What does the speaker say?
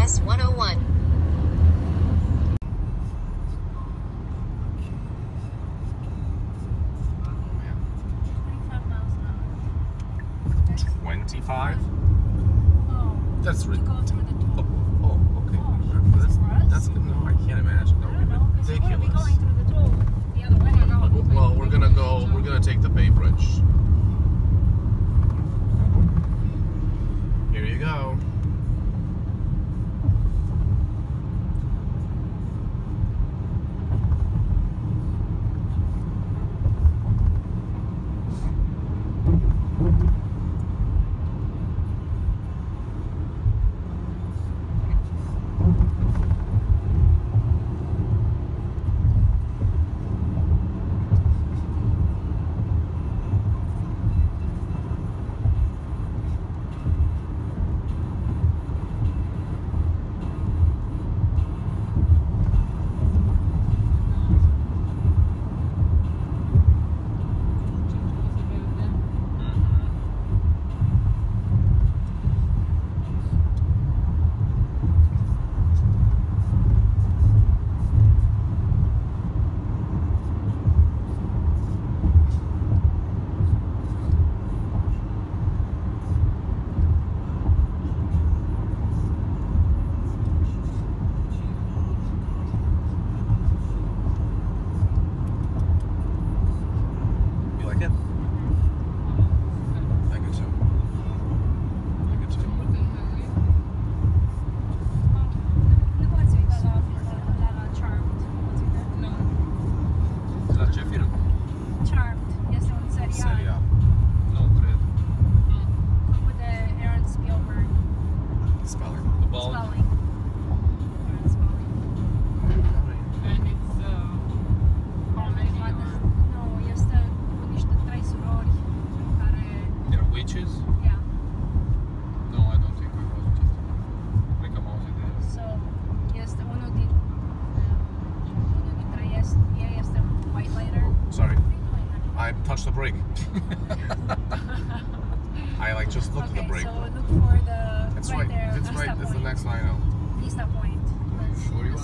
US 101. Twenty-five. Oh, That's ridiculous. Sorry. I touched the brake. I like just looked okay, at the brake. So look for the. Right. right there, it's right. It's the next line out. Vista Point. Sure you